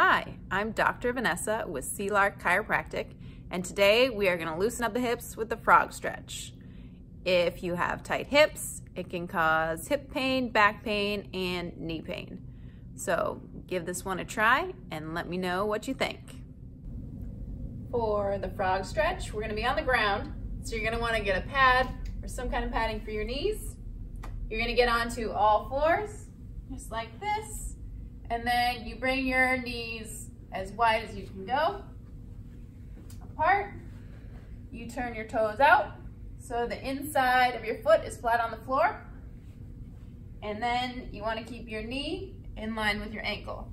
Hi, I'm Dr. Venessa with Sea Lark Chiropractic, and today we are going to loosen up the hips with the frog stretch. If you have tight hips, it can cause hip pain, back pain, and knee pain. So give this one a try and let me know what you think. For the frog stretch, we're going to be on the ground, so you're going to want to get a pad or some kind of padding for your knees. You're going to get onto all fours, just like this and then you bring your knees as wide as you can go, apart. You turn your toes out so the inside of your foot is flat on the floor. And then you want to keep your knee in line with your ankle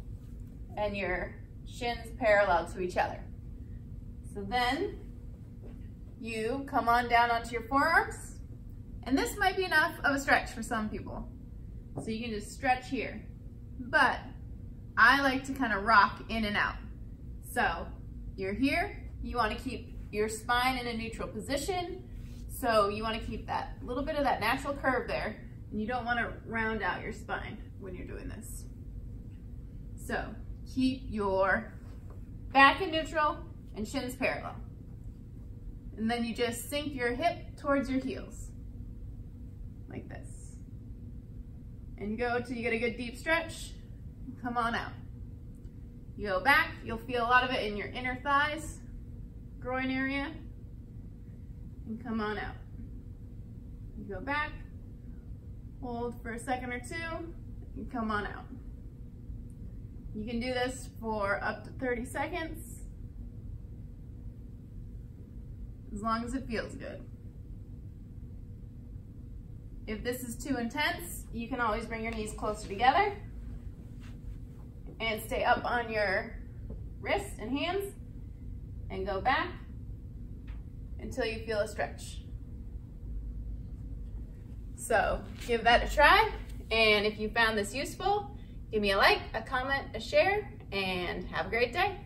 and your shins parallel to each other. So then you come on down onto your forearms and this might be enough of a stretch for some people. So you can just stretch here. But I like to kind of rock in and out. So you're here, you wanna keep your spine in a neutral position. So you wanna keep that little bit of that natural curve there, and you don't wanna round out your spine when you're doing this. So keep your back in neutral and shins parallel. And then you just sink your hip towards your heels, like this. And go till you get a good deep stretch come on out. You go back, you'll feel a lot of it in your inner thighs, groin area, and come on out. You go back, hold for a second or two, and come on out. You can do this for up to 30 seconds, as long as it feels good. If this is too intense, you can always bring your knees closer together and stay up on your wrists and hands and go back until you feel a stretch. So give that a try. And if you found this useful, give me a like, a comment, a share, and have a great day.